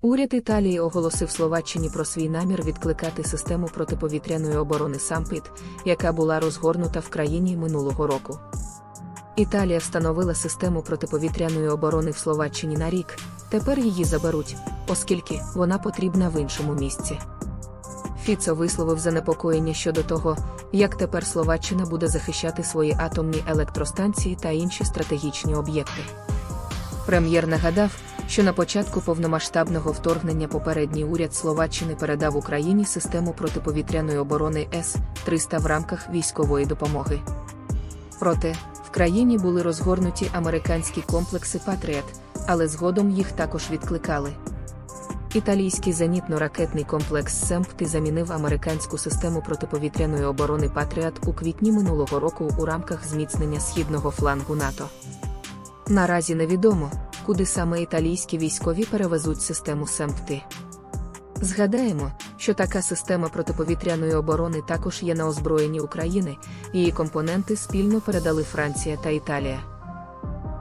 Уряд Італії оголосив Словаччині про свій намір відкликати систему протиповітряної оборони Сампит, яка була розгорнута в країні минулого року. Італія встановила систему протиповітряної оборони в Словаччині на рік. Тепер її заберуть, оскільки вона потрібна в іншому місці. Фіцо висловив занепокоєння щодо того, як тепер Словаччина буде захищати свої атомні електростанції та інші стратегічні об'єкти. Прем'єр нагадав, що на початку повномасштабного вторгнення попередній уряд Словаччини передав Україні систему протиповітряної оборони С-300 в рамках військової допомоги. Проте, в країні були розгорнуті американські комплекси Патріот, але згодом їх також відкликали. Італійський зенітно-ракетний комплекс СЕМПТИ замінив американську систему протиповітряної оборони Патріот у квітні минулого року у рамках зміцнення східного флангу НАТО. Наразі невідомо, куди саме італійські військові перевезуть систему СЕМПТИ. Згадаємо, що така система протиповітряної оборони також є на озброєнні України, її компоненти спільно передали Франція та Італія.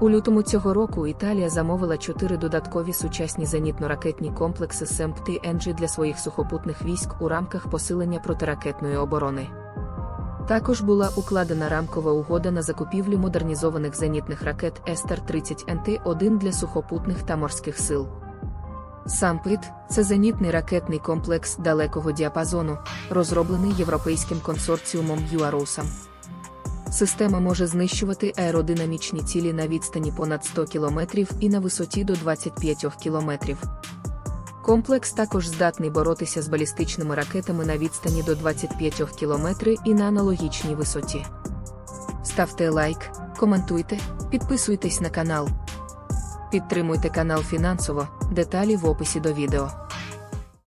У лютому цього року Італія замовила чотири додаткові сучасні зенітно-ракетні комплекси СЕМПТИ «Енджі» для своїх сухопутних військ у рамках посилення протиракетної оборони. Також була укладена рамкова угода на закупівлю модернізованих зенітних ракет Естер-30НТ-1 для сухопутних та морських сил. Сампит це зенітний ракетний комплекс далекого діапазону, розроблений європейським консорціумом ЮАРОСам. Система може знищувати аеродинамічні цілі на відстані понад 100 км і на висоті до 25 км. Комплекс також здатний боротися з балістичними ракетами на відстані до 25 км і на аналогічній висоті. Ставте лайк, коментуйте, підписуйтесь на канал. Підтримуйте канал фінансово, деталі в описі до відео.